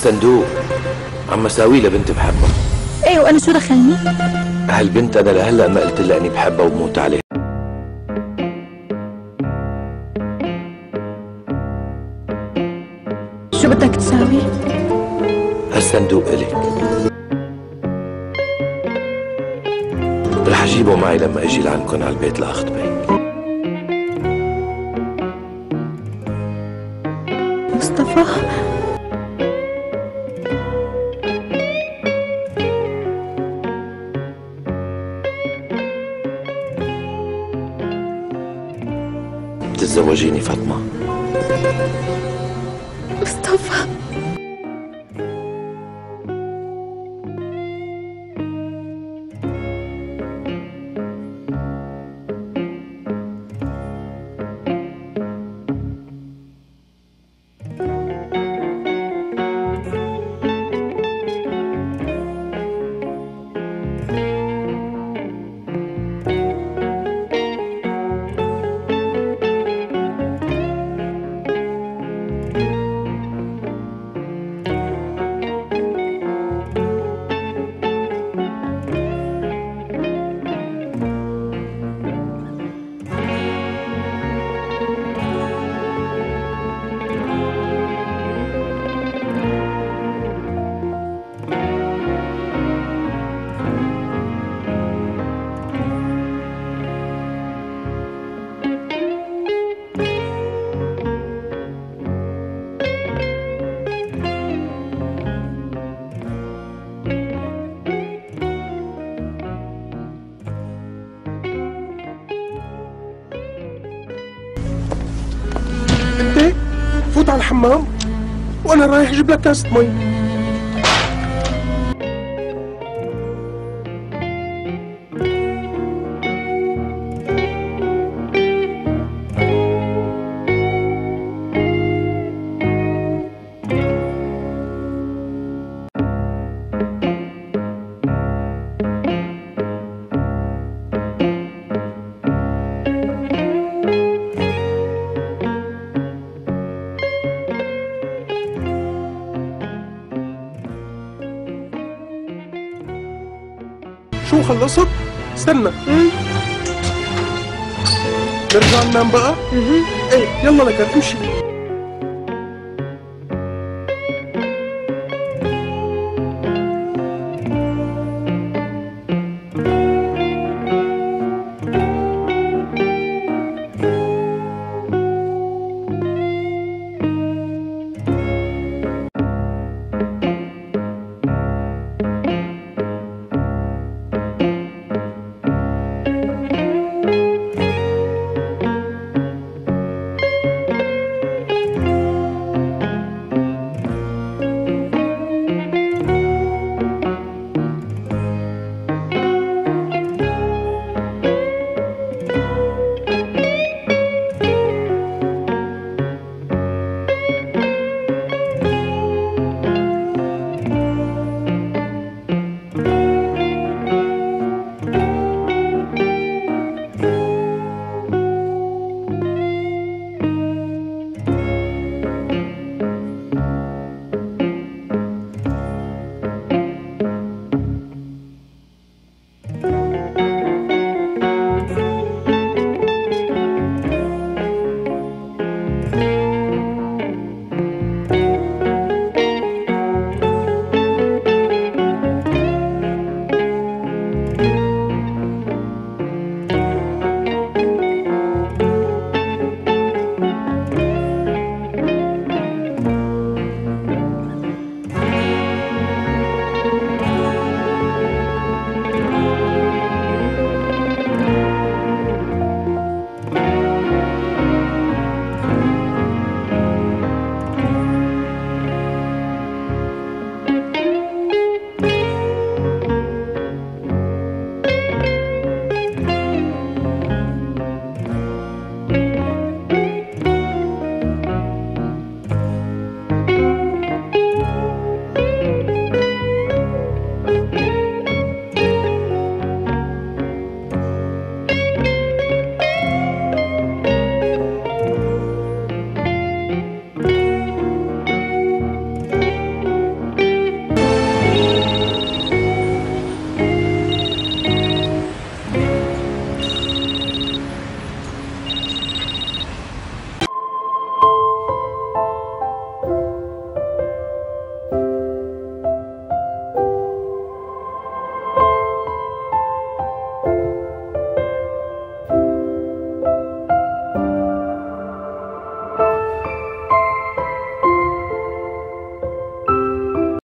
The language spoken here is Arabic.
الصندوق عم ساوي لبنت بحبها. إيه وأنا شو دخلني؟ هالبنت أنا لهلا ما قلت لها إني بحبها وبموت عليها. شو بدك تساوي؟ هالصندوق إلك رح أجيبه معي لما أجي لعندكم على البيت لاخطبك مصطفى؟ بتتزوجيني فاطمة. مصطفى. الحمام وأنا رايح أجيب لك كاسة مي. خلصت؟ استنى نرجع ننام بقى؟ إيه يلا لك امشي